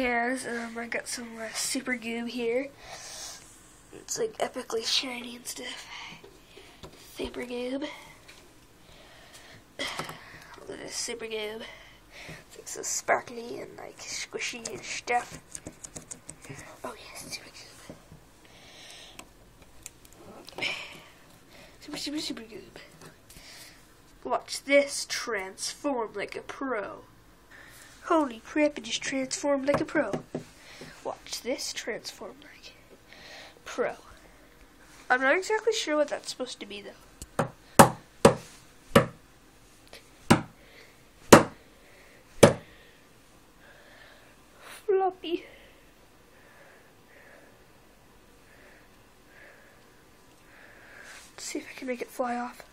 Yes, um, I got some uh, super goob here. It's like epically shiny and stuff. Super goob. Look at this super goob. It's like so sparkly and like squishy and stuff. Oh yes, super goob. Super, super, super goob. Watch this transform like a pro. Holy crap, it just transformed like a pro. Watch this transform like pro. I'm not exactly sure what that's supposed to be though. Floppy. Let's see if I can make it fly off.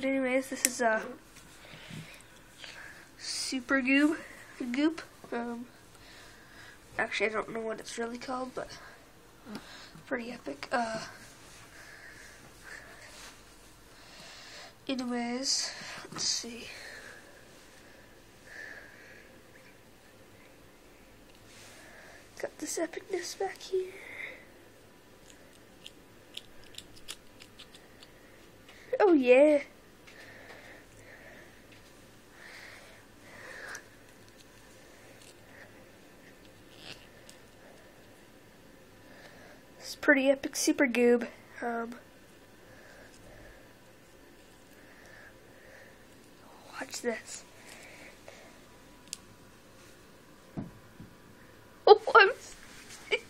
But anyways, this is a super goob goop. Um, actually, I don't know what it's really called, but pretty epic. Uh, anyways, let's see. Got this epicness back here. Oh yeah. Pretty epic super goob. Um, watch this. Oh, I'm.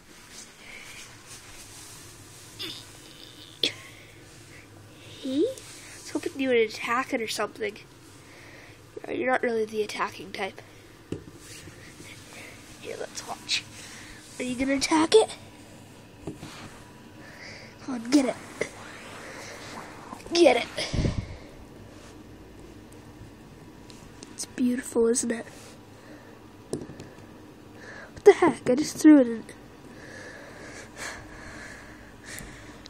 he? I was hoping you would attack it or something. You're not really the attacking type. Here, let's watch. Are you gonna attack it? Come on, get it. Get it. It's beautiful, isn't it? What the heck? I just threw it in.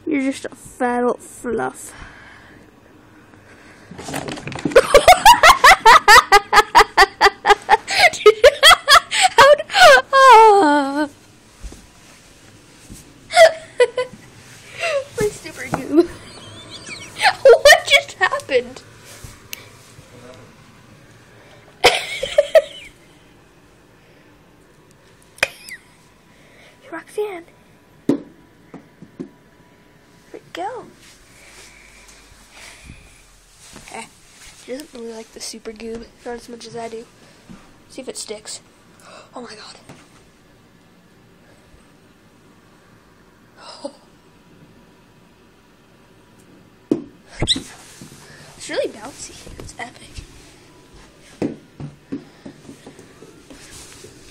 You're just a fat old fluff. How d- Ah. My super goo. what just happened? Roxanne. Where'd go? Eh, she doesn't really like the super goob, not as much as I do. See if it sticks. Oh my god. It's really bouncy. It's epic.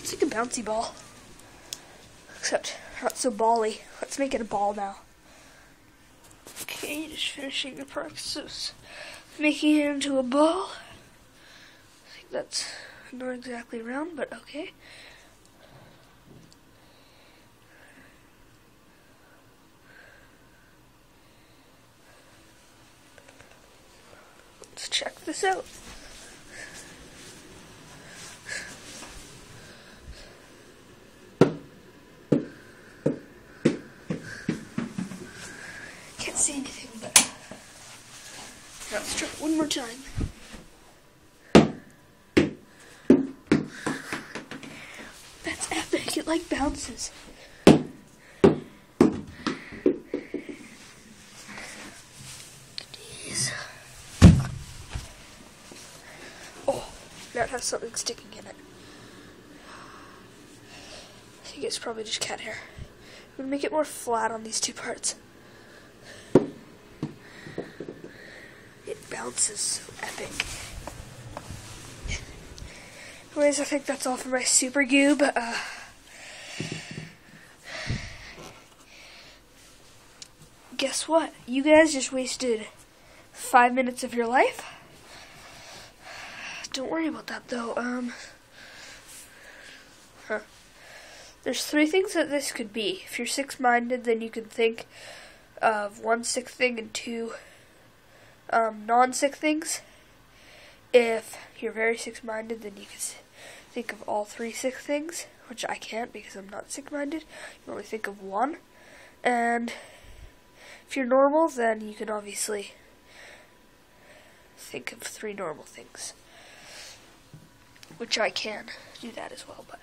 It's like a bouncy ball. Except not so bally. Let's make it a ball now. Okay, just finishing the process. Making it into a ball. I think that's not exactly round, but okay. Let's check this out. Can't see anything, but let's try one more time. That's epic. It like bounces. Jeez. Oh, now it has something sticking in it. I think it's probably just cat hair. I'm gonna make it more flat on these two parts. It bounces so epic. Anyways, I think that's all for my super goob. Uh, guess what? You guys just wasted five minutes of your life. Don't worry about that though. Um, huh. There's three things that this could be. If you're six minded, then you can think of one sick thing and two um, non-sick things. If you're very sick-minded, then you can think of all three sick things, which I can't because I'm not sick-minded. You only think of one. And if you're normal, then you can obviously think of three normal things, which I can do that as well. But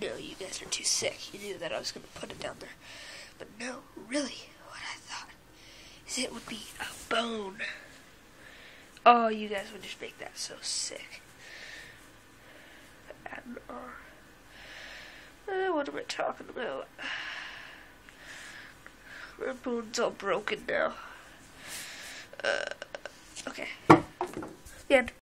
no, you guys are too sick. You knew that I was going to put it down there, but no, really, what I thought is it would be a bone. Oh, you guys would just make that so sick. And, uh, uh, what am I talking about? My bone's all broken now. Uh, okay. The end.